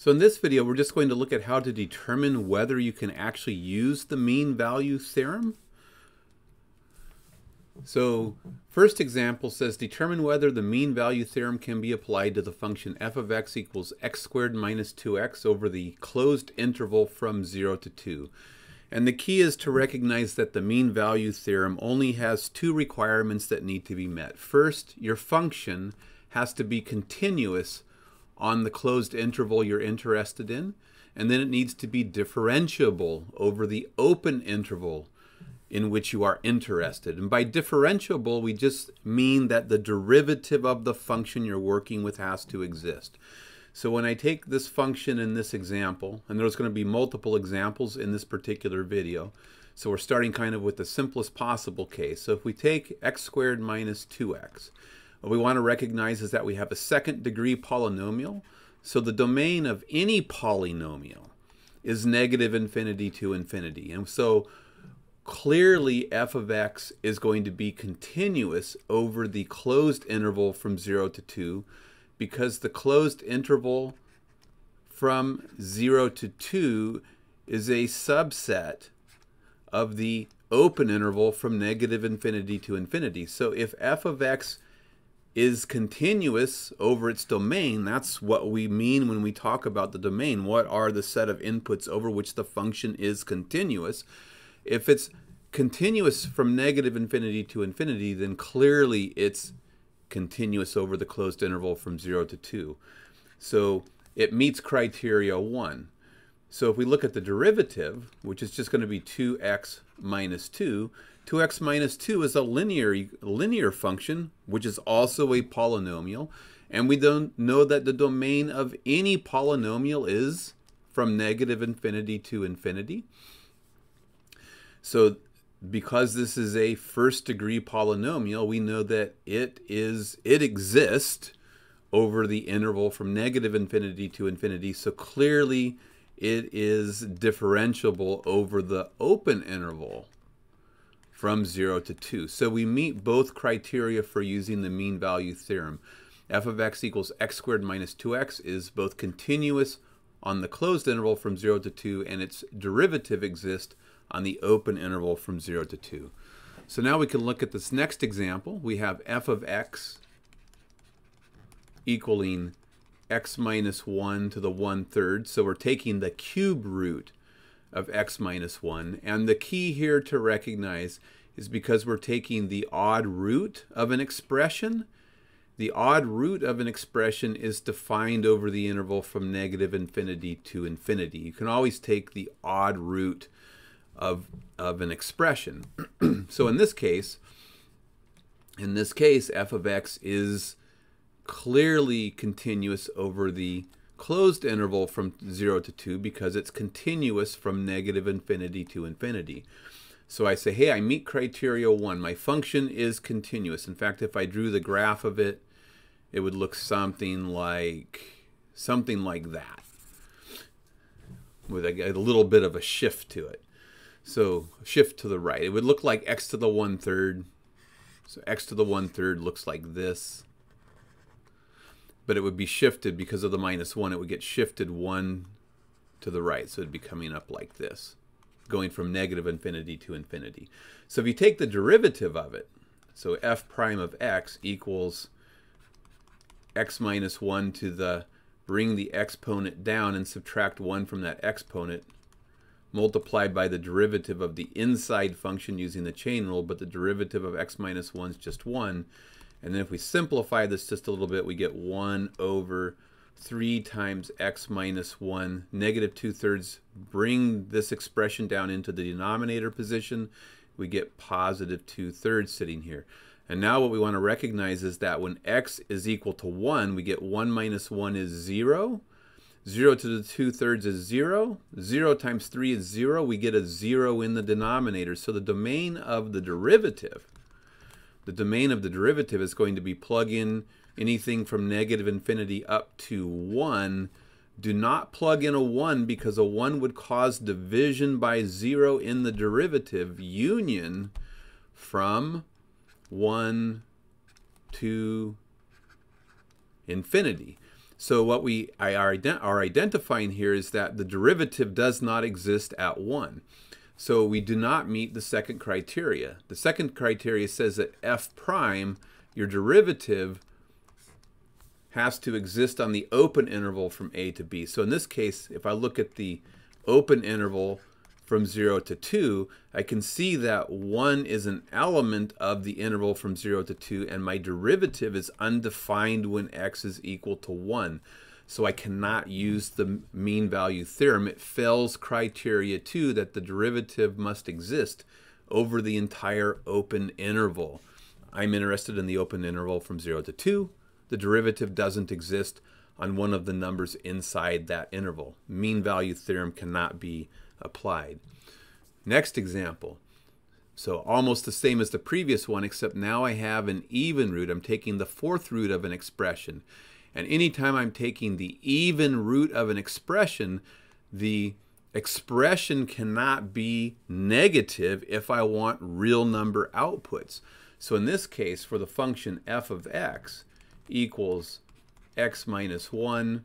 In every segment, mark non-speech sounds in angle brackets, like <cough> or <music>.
So in this video, we're just going to look at how to determine whether you can actually use the mean value theorem. So first example says determine whether the mean value theorem can be applied to the function f of x equals x squared minus 2x over the closed interval from 0 to 2. And the key is to recognize that the mean value theorem only has two requirements that need to be met. First, your function has to be continuous on the closed interval you're interested in, and then it needs to be differentiable over the open interval in which you are interested. And by differentiable, we just mean that the derivative of the function you're working with has to exist. So when I take this function in this example, and there's going to be multiple examples in this particular video, so we're starting kind of with the simplest possible case. So if we take x squared minus 2x, what we want to recognize is that we have a second degree polynomial. So the domain of any polynomial is negative infinity to infinity. And so clearly f of x is going to be continuous over the closed interval from 0 to 2 because the closed interval from 0 to 2 is a subset of the open interval from negative infinity to infinity. So if f of x is continuous over its domain. That's what we mean when we talk about the domain. What are the set of inputs over which the function is continuous? If it's continuous from negative infinity to infinity, then clearly it's continuous over the closed interval from 0 to 2. So it meets criteria 1. So if we look at the derivative, which is just going to be 2x minus 2, 2x minus 2 is a linear, linear function, which is also a polynomial. And we don't know that the domain of any polynomial is from negative infinity to infinity. So because this is a first degree polynomial, we know that it is it exists over the interval from negative infinity to infinity. So clearly it is differentiable over the open interval from 0 to 2. So we meet both criteria for using the mean value theorem. f of x equals x squared minus 2x is both continuous on the closed interval from 0 to 2, and its derivative exists on the open interval from 0 to 2. So now we can look at this next example. We have f of x equaling x minus 1 to the 1 third. So we're taking the cube root of x minus 1. And the key here to recognize is because we're taking the odd root of an expression. The odd root of an expression is defined over the interval from negative infinity to infinity. You can always take the odd root of, of an expression. <clears throat> so in this case, in this case, f of x is clearly continuous over the closed interval from 0 to 2 because it's continuous from negative infinity to infinity. So I say, hey, I meet criteria 1. My function is continuous. In fact, if I drew the graph of it, it would look something like something like that with a, a little bit of a shift to it. So shift to the right. It would look like x to the 1 third. So x to the 1 third looks like this but it would be shifted because of the minus 1. It would get shifted 1 to the right. So it'd be coming up like this, going from negative infinity to infinity. So if you take the derivative of it, so f prime of x equals x minus 1 to the, bring the exponent down and subtract 1 from that exponent, multiplied by the derivative of the inside function using the chain rule, but the derivative of x minus 1 is just 1. And then if we simplify this just a little bit, we get 1 over 3 times x minus 1. Negative 2 thirds bring this expression down into the denominator position. We get positive 2 thirds sitting here. And now what we want to recognize is that when x is equal to 1, we get 1 minus 1 is 0. 0 to the 2 thirds is 0. 0 times 3 is 0. We get a 0 in the denominator. So the domain of the derivative the domain of the derivative is going to be plug in anything from negative infinity up to 1. Do not plug in a 1 because a 1 would cause division by 0 in the derivative union from 1 to infinity. So what we are, ident are identifying here is that the derivative does not exist at 1. So we do not meet the second criteria. The second criteria says that f prime, your derivative, has to exist on the open interval from a to b. So in this case, if I look at the open interval from 0 to 2, I can see that 1 is an element of the interval from 0 to 2, and my derivative is undefined when x is equal to 1. So I cannot use the mean value theorem. It fails criteria 2 that the derivative must exist over the entire open interval. I'm interested in the open interval from 0 to 2. The derivative doesn't exist on one of the numbers inside that interval. Mean value theorem cannot be applied. Next example. So almost the same as the previous one, except now I have an even root. I'm taking the fourth root of an expression. And anytime I'm taking the even root of an expression, the expression cannot be negative if I want real number outputs. So in this case, for the function f of x equals x minus 1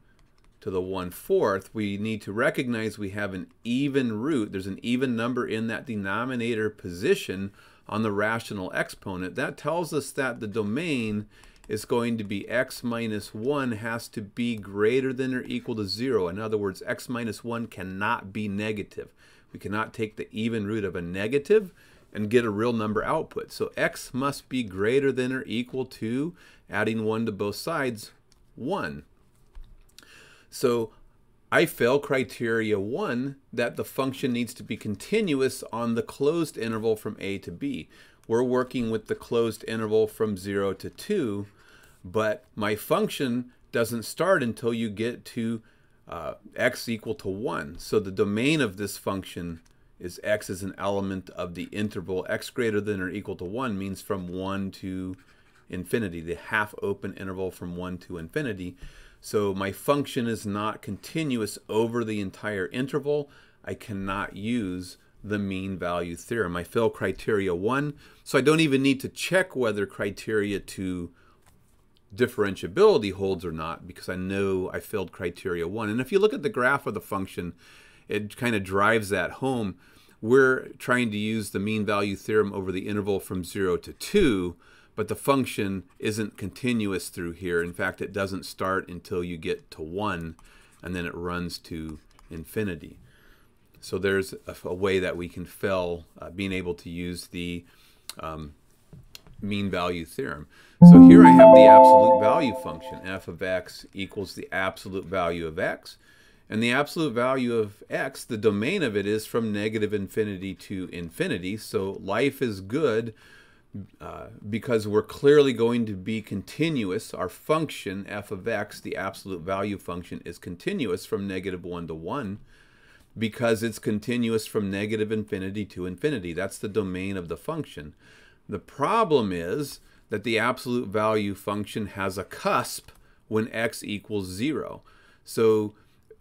to the 1 fourth, we need to recognize we have an even root. There's an even number in that denominator position on the rational exponent. That tells us that the domain is going to be x minus 1 has to be greater than or equal to 0. In other words, x minus 1 cannot be negative. We cannot take the even root of a negative and get a real number output. So x must be greater than or equal to, adding 1 to both sides, 1. So I fail criteria one that the function needs to be continuous on the closed interval from a to b. We're working with the closed interval from 0 to 2, but my function doesn't start until you get to uh, x equal to 1. So the domain of this function is x is an element of the interval x greater than or equal to 1 means from 1 to infinity, the half open interval from 1 to infinity. So my function is not continuous over the entire interval. I cannot use the mean value theorem. I fail criteria one, so I don't even need to check whether criteria two differentiability holds or not because I know I failed criteria one. And if you look at the graph of the function, it kind of drives that home. We're trying to use the mean value theorem over the interval from zero to two, but the function isn't continuous through here. In fact, it doesn't start until you get to 1, and then it runs to infinity. So there's a, a way that we can fail uh, being able to use the um, mean value theorem. So here I have the absolute value function, f of x equals the absolute value of x. And the absolute value of x, the domain of it is from negative infinity to infinity. So life is good uh, because we're clearly going to be continuous. Our function, f of x, the absolute value function, is continuous from negative 1 to 1 because it's continuous from negative infinity to infinity. That's the domain of the function. The problem is that the absolute value function has a cusp when x equals 0. So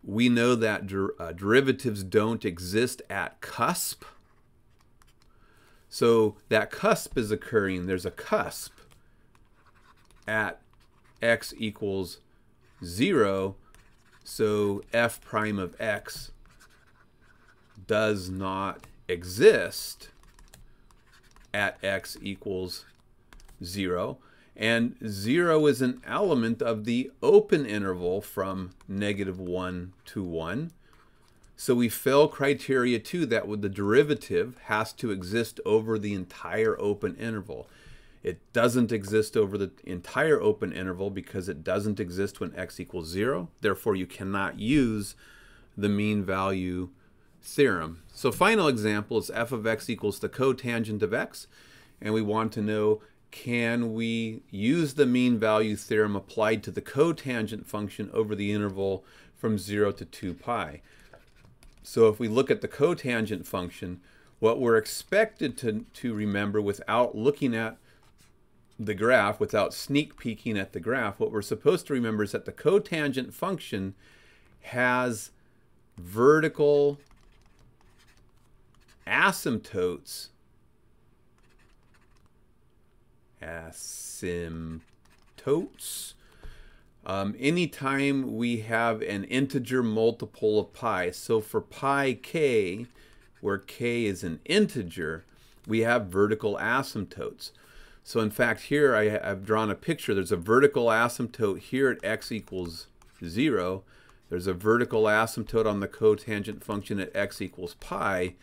we know that der uh, derivatives don't exist at cusp so that cusp is occurring. There's a cusp at x equals 0. So f prime of x does not exist at x equals 0. And 0 is an element of the open interval from negative 1 to 1. So we fail criteria two that the derivative has to exist over the entire open interval. It doesn't exist over the entire open interval because it doesn't exist when x equals 0. Therefore, you cannot use the mean value theorem. So final example is f of x equals the cotangent of x. And we want to know, can we use the mean value theorem applied to the cotangent function over the interval from 0 to 2 pi? So if we look at the cotangent function, what we're expected to, to remember without looking at the graph, without sneak peeking at the graph, what we're supposed to remember is that the cotangent function has vertical asymptotes asymptotes Um, anytime we have an integer multiple of pi, so for pi k, where k is an integer, we have vertical asymptotes. So in fact, here I have drawn a picture. There's a vertical asymptote here at x equals 0. There's a vertical asymptote on the cotangent function at x equals pi.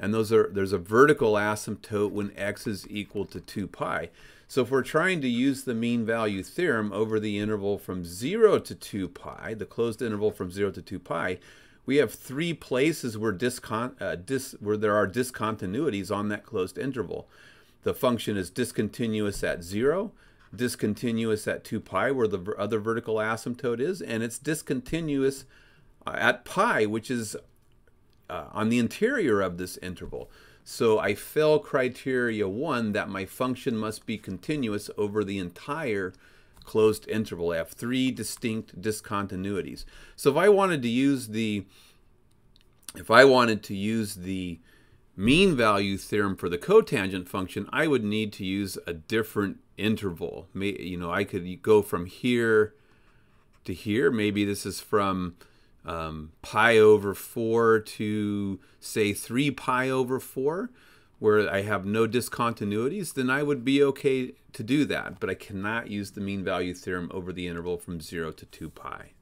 And those are there's a vertical asymptote when x is equal to 2 pi. So if we're trying to use the mean value theorem over the interval from 0 to 2 pi, the closed interval from 0 to 2 pi, we have three places where, uh, dis where there are discontinuities on that closed interval. The function is discontinuous at 0, discontinuous at 2 pi, where the other vertical asymptote is, and it's discontinuous uh, at pi, which is uh, on the interior of this interval. So I fail criteria one that my function must be continuous over the entire closed interval. I have three distinct discontinuities. So if I wanted to use the if I wanted to use the mean value theorem for the cotangent function, I would need to use a different interval. You know, I could go from here to here. Maybe this is from um, pi over 4 to, say, 3 pi over 4, where I have no discontinuities, then I would be okay to do that. But I cannot use the mean value theorem over the interval from 0 to 2 pi.